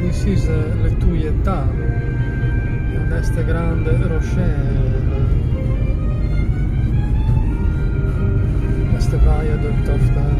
this is eh, le Tuietà, and that's the Grand Rochelle. That's the viaduct of the